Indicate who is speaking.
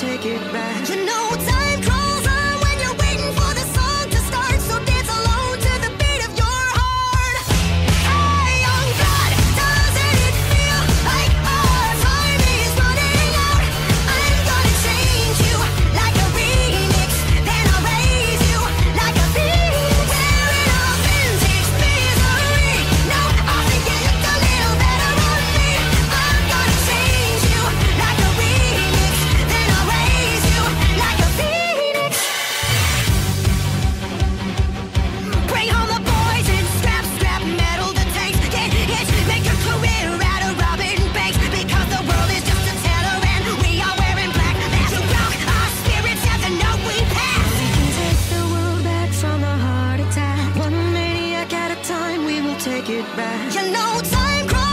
Speaker 1: take it back. You know time crawls.